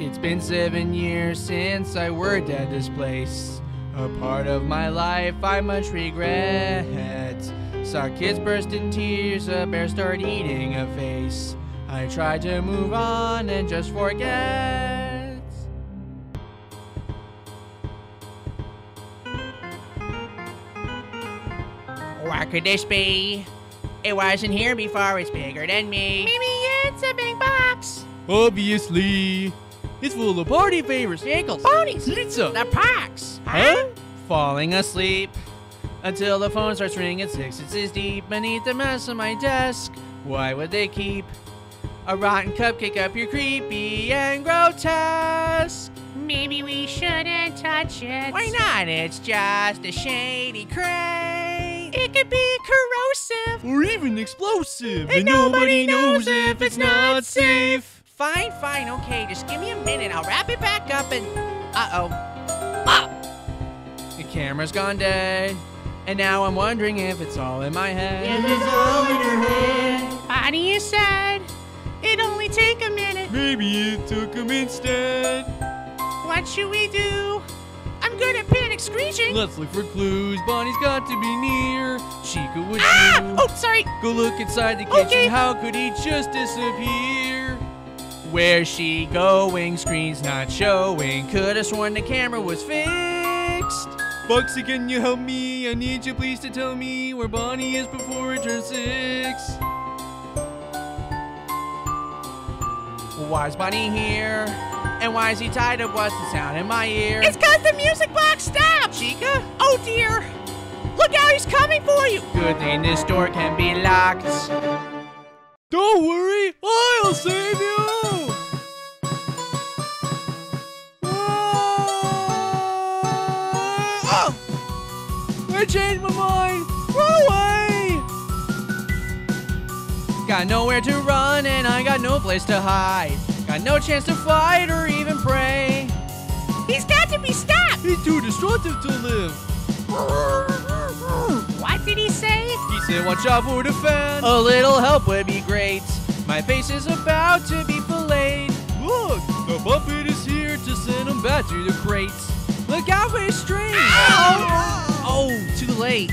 It's been seven years since I worked at this place. A part of my life I much regret. Saw kids burst in tears, a bear start eating a face. I tried to move on and just forget. What could this be? It wasn't here before, it's bigger than me. Maybe it's a big box. Obviously, it's full of party favors. Jiggles. Ponies, Lisa. The box. Huh? Falling asleep until the phone starts ringing at six inches deep beneath the mess on my desk. Why would they keep a rotten cupcake up your creepy and grotesque? Maybe we shouldn't touch it. Why not? It's just a shady crate. It could be corrosive. Or even explosive. And nobody knows if it's not safe. Fine, fine, okay. Just give me a minute. I'll wrap it back up and. Uh oh. Ah! The camera's gone dead. And now I'm wondering if it's all in my head. it's all in your head. Bonnie is sad. It only take a minute. Maybe it took him instead. What should we do? I'm good at panic screeching. Let's look for clues. Bonnie's got to be near. Chica would ah! you? Oh, sorry. Go look inside the kitchen. Okay. How could he just disappear? Where's she going? Screen's not showing. Could have sworn the camera was fixed. Bugsy, can you help me? I need you please to tell me where Bonnie is before it turns six. Why's Bonnie here? And why is he tied up? What's the sound in my ear? It's cause the music box stopped. Chica? Oh dear. Look out, he's coming for you. Good thing this door can be locked. Don't worry, I'll save you! I changed my mind! Run away! Got nowhere to run and I got no place to hide. Got no chance to fight or even pray. He's got to be stopped. He's too destructive to live. What did he say? He said, watch out for the fan. A little help would be great. My face is about to be filleted. Look, the puppet is here to send him back to the crates. Look out for his string. Oh, too late.